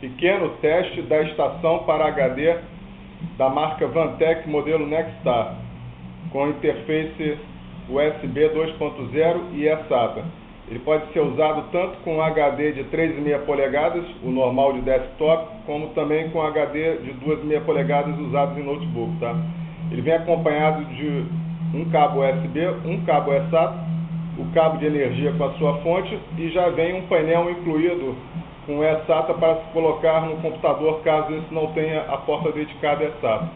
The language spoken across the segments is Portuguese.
Pequeno teste da estação para HD da marca Vantec modelo Nexstar, com interface USB 2.0 e eSATA. Ele pode ser usado tanto com HD de 3,5 polegadas, o normal de desktop, como também com HD de 2,5 polegadas usados em notebook. Tá? Ele vem acompanhado de um cabo USB, um cabo eSATA, o cabo de energia com a sua fonte e já vem um painel incluído com eSATA para se colocar no computador caso esse não tenha a porta dedicada eSATA.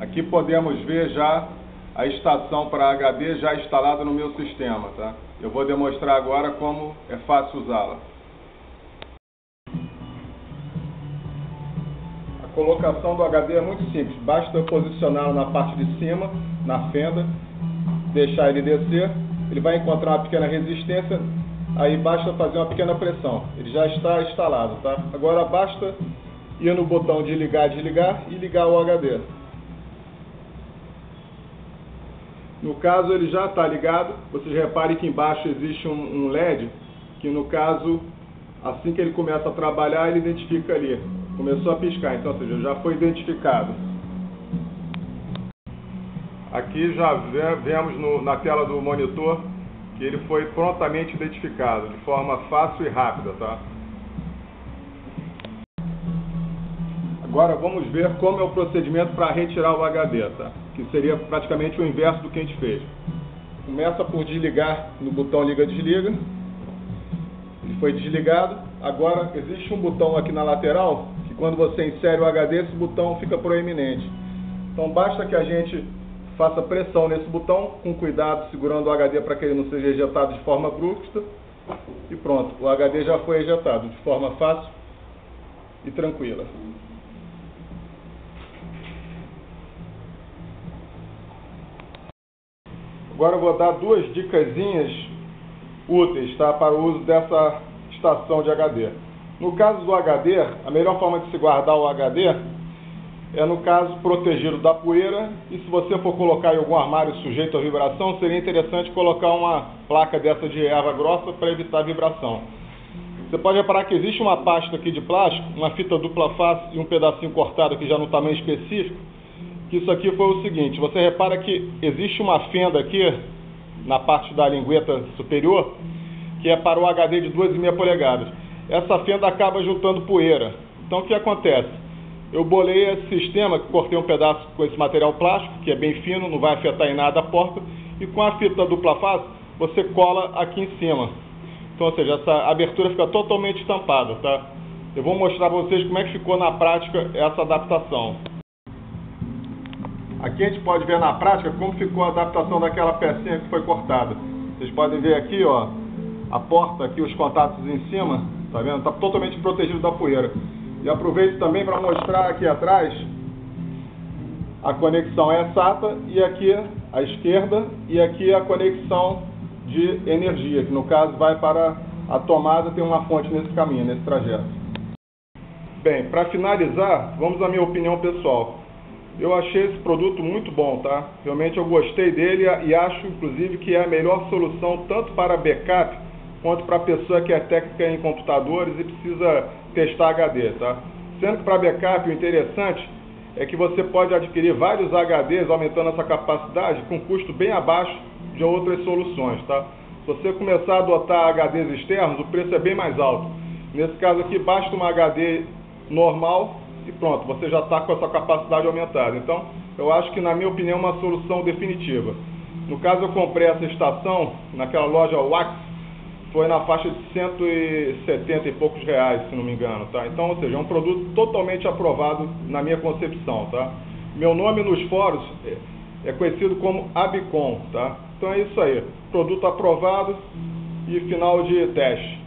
Aqui podemos ver já a estação para HD já instalada no meu sistema. Tá? Eu vou demonstrar agora como é fácil usá-la. A colocação do HD é muito simples, basta posicioná-lo na parte de cima, na fenda, deixar ele descer, ele vai encontrar uma pequena resistência, aí basta fazer uma pequena pressão. Ele já está instalado, tá? Agora basta ir no botão de ligar desligar e ligar o HD. No caso ele já está ligado, vocês reparem que embaixo existe um, um LED, que no caso, assim que ele começa a trabalhar, ele identifica ali. Começou a piscar, então, ou seja, já foi identificado. Aqui já vemos no, na tela do monitor que ele foi prontamente identificado, de forma fácil e rápida, tá? Agora vamos ver como é o procedimento para retirar o HD, tá? Que seria praticamente o inverso do que a gente fez. Começa por desligar no botão liga-desliga. Ele foi desligado. Agora existe um botão aqui na lateral que quando você insere o HD, esse botão fica proeminente. Então basta que a gente faça pressão nesse botão, com cuidado, segurando o HD para que ele não seja ejetado de forma brusca. E pronto, o HD já foi ejetado de forma fácil e tranquila. Agora eu vou dar duas dicasinhas úteis tá, para o uso dessa estação de HD. No caso do HD, a melhor forma de se guardar o HD é, no caso, protegido da poeira. E se você for colocar em algum armário sujeito à vibração, seria interessante colocar uma placa dessa de erva grossa para evitar vibração. Você pode reparar que existe uma pasta aqui de plástico, uma fita dupla face e um pedacinho cortado aqui já no tamanho específico. Que isso aqui foi o seguinte: você repara que existe uma fenda aqui na parte da lingueta superior que é para o HD de 2,5 polegadas. Essa fenda acaba juntando poeira. Então o que acontece? Eu bolei esse sistema, cortei um pedaço com esse material plástico, que é bem fino, não vai afetar em nada a porta, e com a fita dupla face, você cola aqui em cima. Então, ou seja, essa abertura fica totalmente estampada, tá? Eu vou mostrar para vocês como é que ficou na prática essa adaptação. Aqui a gente pode ver na prática como ficou a adaptação daquela pecinha que foi cortada. Vocês podem ver aqui, ó, a porta aqui, os contatos em cima, tá vendo? Está totalmente protegido da poeira. E aproveito também para mostrar aqui atrás a conexão é SATA e aqui à esquerda e aqui a conexão de energia, que no caso vai para a tomada, tem uma fonte nesse caminho, nesse trajeto. Bem, para finalizar, vamos à minha opinião pessoal. Eu achei esse produto muito bom, tá? Realmente eu gostei dele e acho, inclusive, que é a melhor solução tanto para backup quanto para a pessoa que é técnica em computadores e precisa testar HD, tá? Sendo que para backup o interessante é que você pode adquirir vários HDs aumentando essa capacidade com custo bem abaixo de outras soluções, tá? Se você começar a adotar HDs externos, o preço é bem mais alto. Nesse caso aqui, basta uma HD normal e pronto, você já está com a sua capacidade aumentada. Então, eu acho que, na minha opinião, é uma solução definitiva. No caso, eu comprei essa estação naquela loja Wax, foi na faixa de 170 e poucos reais, se não me engano, tá? Então, ou seja, é um produto totalmente aprovado na minha concepção, tá? Meu nome nos fóruns é, é conhecido como Abicom, tá? Então é isso aí, produto aprovado e final de teste.